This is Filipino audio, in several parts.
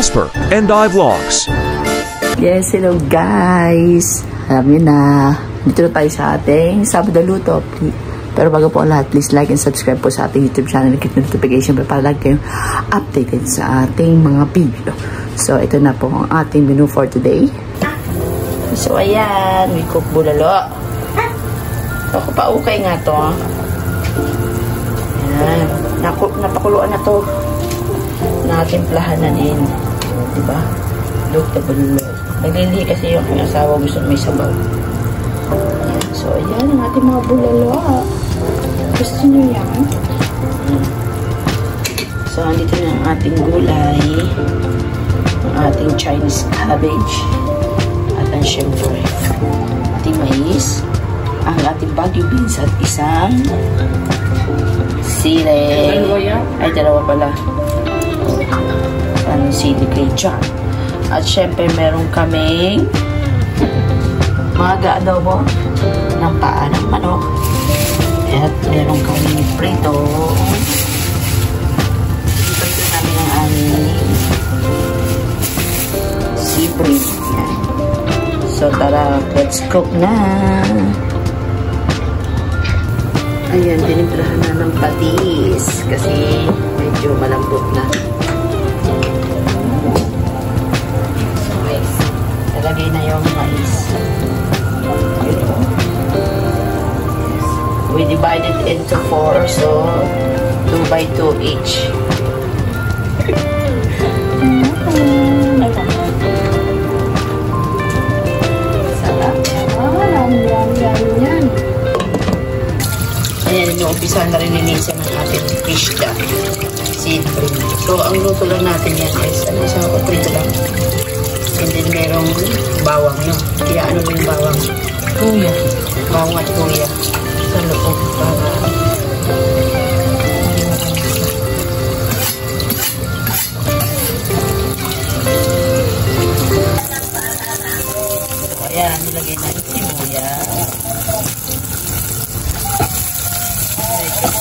Jasper and I Vlogs. Yes, hello guys! Alam niyo na, dito na tayo sa ating Sabado Luto. Pero bago po lahat, please like and subscribe po sa ating YouTube channel. Click notification para lagi kayong updated sa ating mga video. So, ito na po ang ating menu for today. So, ayan, we cook bulalo. Ako pa okay nga to. Ayan, Naku, napakuluan na to. Natimplahan na din. Diba? Look the bulalo. Naglilihi kasi yung aking asawa gusto may sabaw. Ayan. So, ayan ang ating mga bulalo. Gusto nyo yan? So, andito na ang ating gulay. Ang ating Chinese cabbage. At ang syempre, ating mais. Ang ating bagyo beans at isang sile. Ay, dalawa pala. Ang sili kay John. At syempre, meron kaming mga adobo ng paa ng manok. At meron kaming prito. Prito namin ang aming siprit. Yan. So, tara, let's cook na. Ayan, tinimplahan na ng patis kasi medyo malambot na. Into four, so 2 by 2 each. Ayan, inuumpisa na rin linisin ng ating fish duck. Seed cream. So, ang luto lang natin yan is, ano, sa paprito lang. And then, merong bawang, no? Kaya ano yung bawang? Tuya. Bawang at tuya. Sa loob para So, ayan, nilagay na yung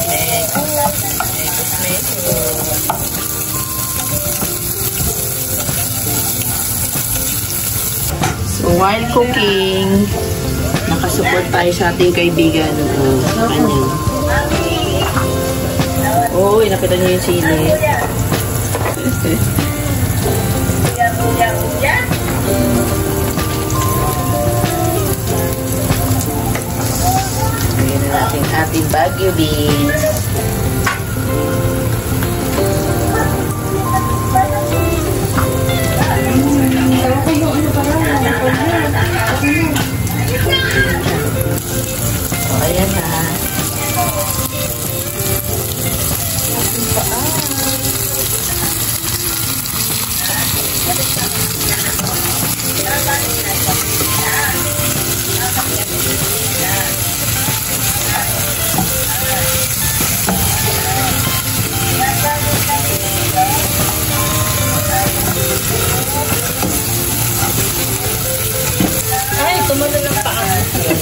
leg, leg, leg. So, while cooking, nakasupport tayo sa ating kaibigan. Uh, kanyang. Uy, nakita niyo yung sili. Ayan na natin ating Baguio beans.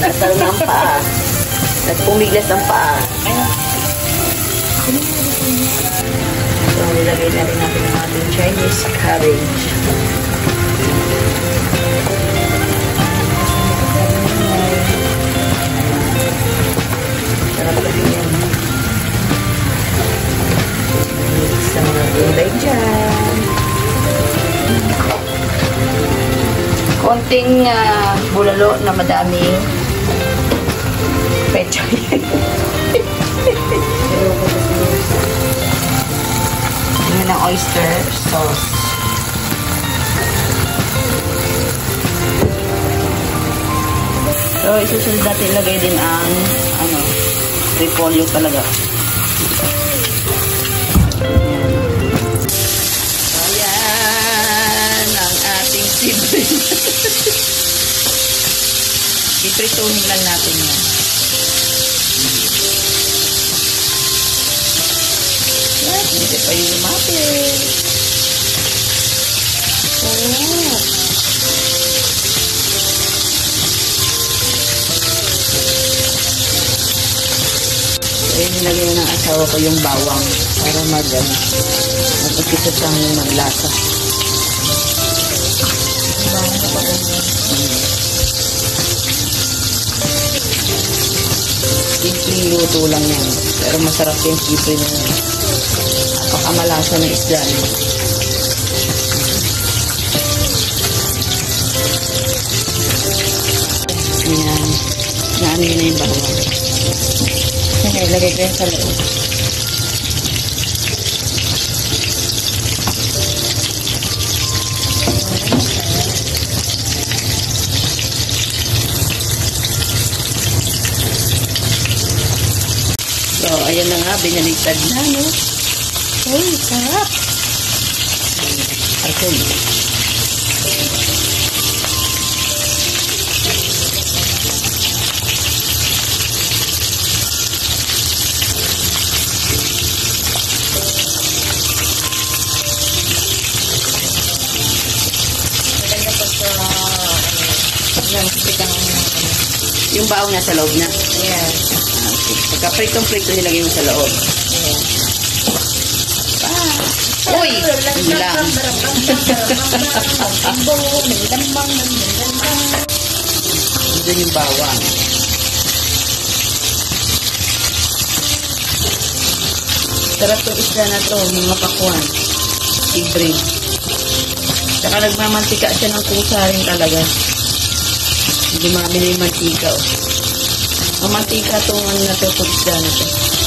Nasal ng paa. Nagpumiglas ang paa. So, nilagay na rin natin ang ating Chinese cabbage. Sarap. Sa mga gulay dyan. Konting ah, bulalo na madaming pechay. Yan ang oyster sauce. So, isusunod natin ilagay din ang ano, repolyo talaga. So, ayan ang ating sibling. Iprituhin lang natin yan. Hindi pa yung lumapit. Oh. Ayun, nilagay ng asawa ko yung bawang para mag, ano, mag-ukisa siyang maglasa. Simpleng luto lang yan. Pero masarap yung kipoy na Napakamalasa ng isda niya. Yan. Naano yun na yung bawang. Kaya ilagay ko yan sa loob. So, ayan na nga, binaligtad na, no? Uy, sarap! Ano, Yung baong nasa loob na. yeah. Ah, okay. Pagka pritong-prito nilagay mo sa loob. Uy! Yun lang. Doon yung bawang. Sarap yung isda na to, mga pakwan. Libre. Tsaka nagmamantika siya ng kusa rin talaga. Hindi mamili yung mantika. Oh. Ang mantika tong ano na to, isda na to.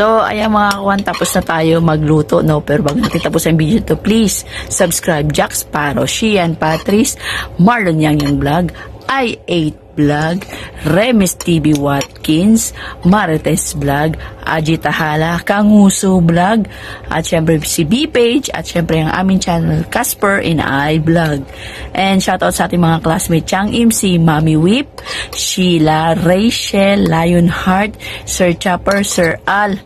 So, ayan mga kawan, tapos na tayo magluto, no? Pero bago natin tapos ang video to, please, subscribe Jack Sparrow, Shian Patrice, Marlon Yang Yang Vlog, I8 Vlog, Remis TV Watkins, Marites Vlog, Aji Tahala, Kanguso Vlog, at syempre si B-Page, at syempre ang aming channel, Casper in I Vlog. And shoutout sa ating mga classmate, Chang Im, si Mami Whip, Sheila, Rachel, Lionheart, Sir Chopper, Sir Al,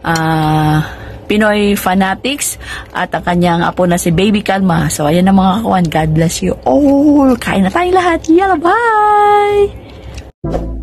ah, Pinoy Fanatics at ang kanyang apo na si Baby Kalma. So, ayan na mga kawan. God bless you all. Kain na tayong lahat. Yalla, bye!